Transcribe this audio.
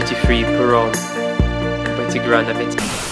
duty free per hour. Petit grand appétit.